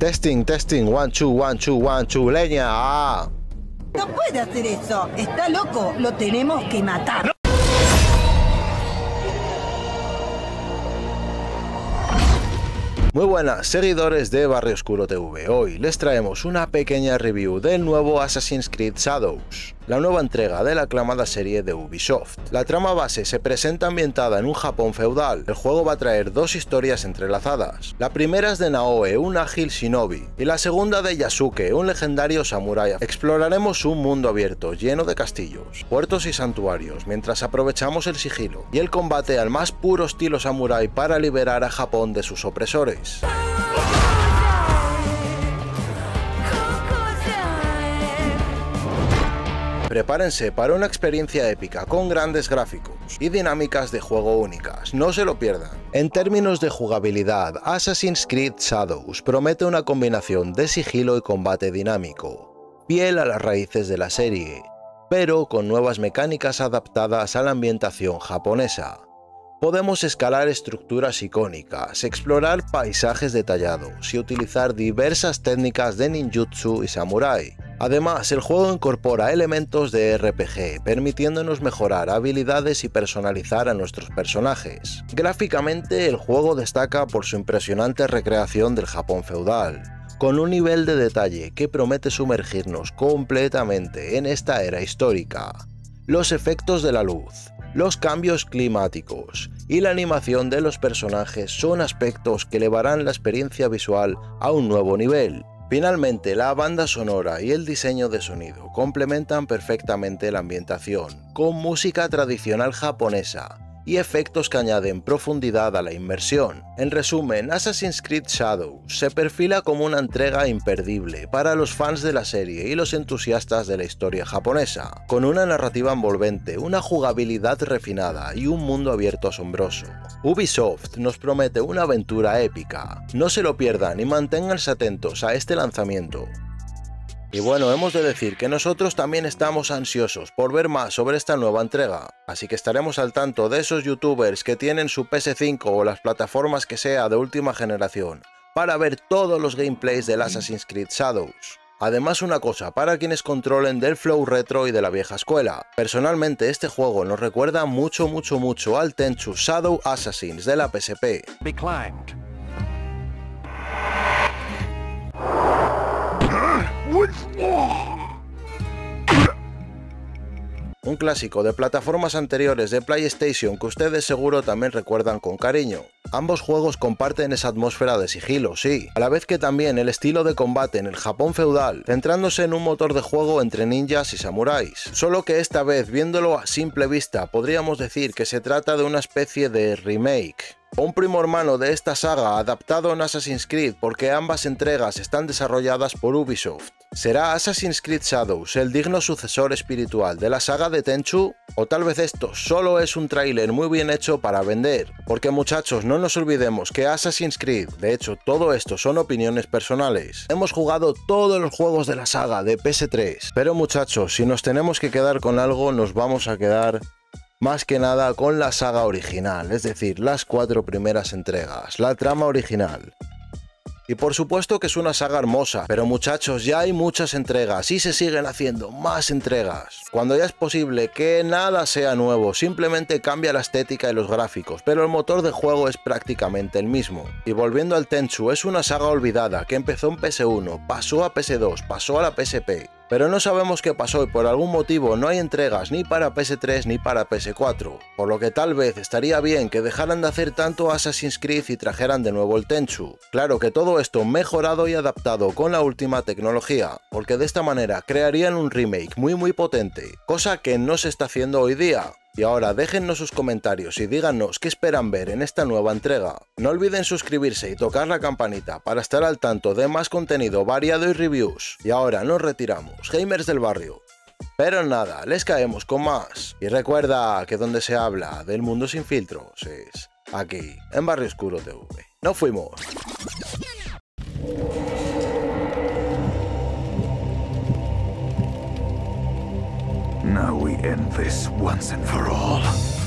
Testing, testing, one, two, one, two, one, two, leña. Ah. No puede hacer eso. Está loco. Lo tenemos que matar. Muy buenas seguidores de Barrio Oscuro TV, hoy les traemos una pequeña review del nuevo Assassin's Creed Shadows, la nueva entrega de la aclamada serie de Ubisoft. La trama base se presenta ambientada en un Japón feudal, el juego va a traer dos historias entrelazadas. La primera es de Naoe, un ágil shinobi, y la segunda de Yasuke, un legendario samurái. Exploraremos un mundo abierto, lleno de castillos, puertos y santuarios, mientras aprovechamos el sigilo y el combate al más puro estilo samurái para liberar a Japón de sus opresores. Prepárense para una experiencia épica con grandes gráficos y dinámicas de juego únicas, no se lo pierdan. En términos de jugabilidad, Assassin's Creed Shadows promete una combinación de sigilo y combate dinámico, piel a las raíces de la serie, pero con nuevas mecánicas adaptadas a la ambientación japonesa. Podemos escalar estructuras icónicas, explorar paisajes detallados y utilizar diversas técnicas de ninjutsu y samurai. Además, el juego incorpora elementos de RPG, permitiéndonos mejorar habilidades y personalizar a nuestros personajes. Gráficamente, el juego destaca por su impresionante recreación del Japón feudal, con un nivel de detalle que promete sumergirnos completamente en esta era histórica. Los efectos de la luz, los cambios climáticos y la animación de los personajes son aspectos que elevarán la experiencia visual a un nuevo nivel. Finalmente, la banda sonora y el diseño de sonido complementan perfectamente la ambientación, con música tradicional japonesa, y efectos que añaden profundidad a la inmersión. En resumen, Assassin's Creed Shadow se perfila como una entrega imperdible para los fans de la serie y los entusiastas de la historia japonesa, con una narrativa envolvente, una jugabilidad refinada y un mundo abierto asombroso. Ubisoft nos promete una aventura épica. No se lo pierdan y manténganse atentos a este lanzamiento. Y bueno, hemos de decir que nosotros también estamos ansiosos por ver más sobre esta nueva entrega, así que estaremos al tanto de esos youtubers que tienen su PS5 o las plataformas que sea de última generación, para ver todos los gameplays del Assassin's Creed Shadows. Además una cosa, para quienes controlen del flow retro y de la vieja escuela. Personalmente este juego nos recuerda mucho mucho mucho al Tenchu Shadow Assassins de la PSP. Un clásico de plataformas anteriores de PlayStation que ustedes seguro también recuerdan con cariño. Ambos juegos comparten esa atmósfera de sigilo, sí, a la vez que también el estilo de combate en el Japón feudal, centrándose en un motor de juego entre ninjas y samuráis. Solo que esta vez, viéndolo a simple vista, podríamos decir que se trata de una especie de remake un primo hermano de esta saga adaptado en Assassin's Creed porque ambas entregas están desarrolladas por Ubisoft. ¿Será Assassin's Creed Shadows el digno sucesor espiritual de la saga de Tenchu? ¿O tal vez esto solo es un tráiler muy bien hecho para vender? Porque muchachos, no nos olvidemos que Assassin's Creed, de hecho todo esto son opiniones personales. Hemos jugado todos los juegos de la saga de PS3, pero muchachos, si nos tenemos que quedar con algo nos vamos a quedar más que nada con la saga original, es decir, las cuatro primeras entregas, la trama original. Y por supuesto que es una saga hermosa, pero muchachos, ya hay muchas entregas y se siguen haciendo más entregas. Cuando ya es posible que nada sea nuevo, simplemente cambia la estética y los gráficos, pero el motor de juego es prácticamente el mismo. Y volviendo al Tenchu, es una saga olvidada que empezó en PS1, pasó a PS2, pasó a la PSP, pero no sabemos qué pasó y por algún motivo no hay entregas ni para PS3 ni para PS4, por lo que tal vez estaría bien que dejaran de hacer tanto Assassin's Creed y trajeran de nuevo el Tenchu. Claro que todo esto mejorado y adaptado con la última tecnología, porque de esta manera crearían un remake muy muy potente, cosa que no se está haciendo hoy día, y ahora déjennos sus comentarios y díganos qué esperan ver en esta nueva entrega. No olviden suscribirse y tocar la campanita para estar al tanto de más contenido variado y reviews. Y ahora nos retiramos, gamers del barrio. Pero nada, les caemos con más. Y recuerda que donde se habla del mundo sin filtros es aquí, en Barrio Oscuro TV. ¡No fuimos! Now we end this once and for all.